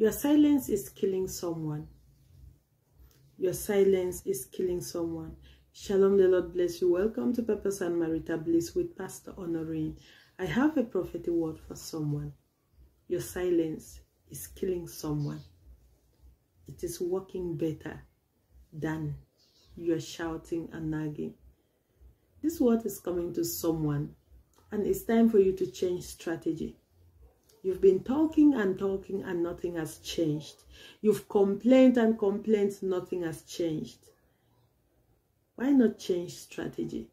Your silence is killing someone. Your silence is killing someone. Shalom, the Lord bless you. Welcome to Purpose and Marital Bliss with Pastor Honorine. I have a prophetic word for someone. Your silence is killing someone. It is working better than you're shouting and nagging. This word is coming to someone and it's time for you to change strategy. You've been talking and talking and nothing has changed. You've complained and complained, nothing has changed. Why not change strategy?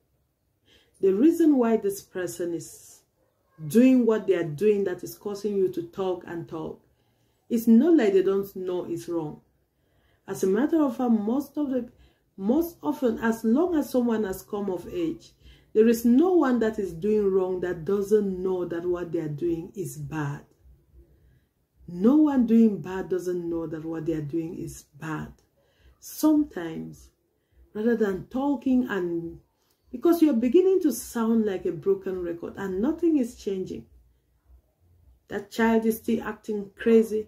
The reason why this person is doing what they are doing that is causing you to talk and talk it's not like they don't know it's wrong. As a matter of fact, most of the most often, as long as someone has come of age, there is no one that is doing wrong that doesn't know that what they are doing is bad. No one doing bad doesn't know that what they are doing is bad. Sometimes, rather than talking and because you're beginning to sound like a broken record and nothing is changing. That child is still acting crazy.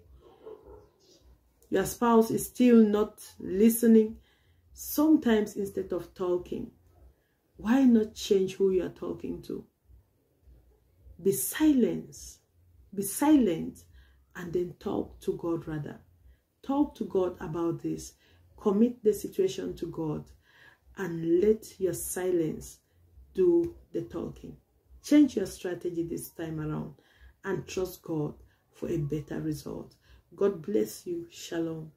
Your spouse is still not listening. Sometimes instead of talking, why not change who you are talking to? Be silent. Be silent and then talk to God rather. Talk to God about this. Commit the situation to God and let your silence do the talking. Change your strategy this time around and trust God for a better result. God bless you. Shalom.